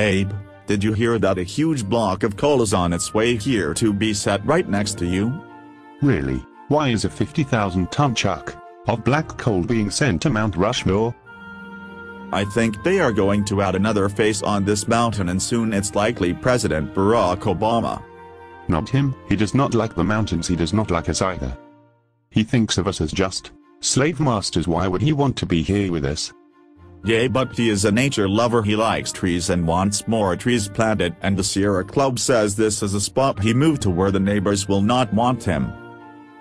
Abe, did you hear that a huge block of coal is on its way here to be set right next to you? Really? Why is a 50,000 ton truck of black coal being sent to Mount Rushmore? I think they are going to add another face on this mountain and soon it's likely President Barack Obama. Not him, he does not like the mountains he does not like us either. He thinks of us as just slave masters why would he want to be here with us? Yay but he is a nature lover he likes trees and wants more trees planted and the Sierra Club says this is a spot he moved to where the neighbors will not want him.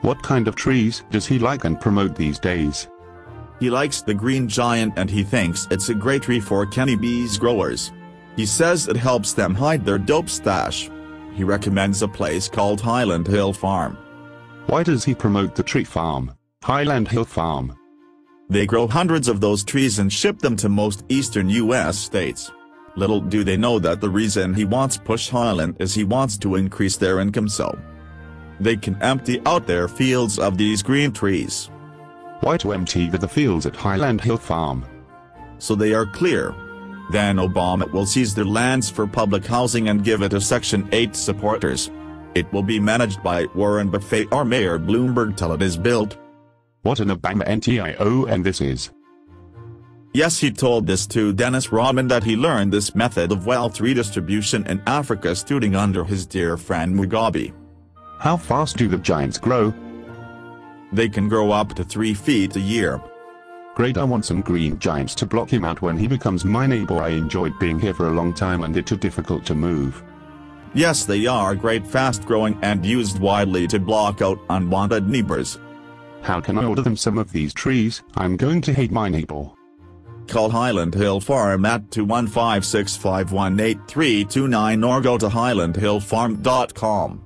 What kind of trees does he like and promote these days? He likes the green giant and he thinks it's a great tree for cannabis growers. He says it helps them hide their dope stash. He recommends a place called Highland Hill Farm. Why does he promote the tree farm, Highland Hill Farm? They grow hundreds of those trees and ship them to most eastern U.S. states. Little do they know that the reason he wants Push Highland is he wants to increase their income so they can empty out their fields of these green trees. Why to empty the fields at Highland Hill Farm? So they are clear. Then Obama will seize their lands for public housing and give it to Section 8 supporters. It will be managed by Warren Buffett or Mayor Bloomberg till it is built. What an Obama NTIO and this is. Yes he told this to Dennis Rodman that he learned this method of wealth redistribution in Africa studying under his dear friend Mugabe. How fast do the giants grow? They can grow up to 3 feet a year. Great I want some green giants to block him out when he becomes my neighbor I enjoyed being here for a long time and it's too difficult to move. Yes they are great fast growing and used widely to block out unwanted neighbors. How can I order them some of these trees? I'm going to hate my neighbor. Call Highland Hill Farm at 215-651-8329 or go to highlandhillfarm.com.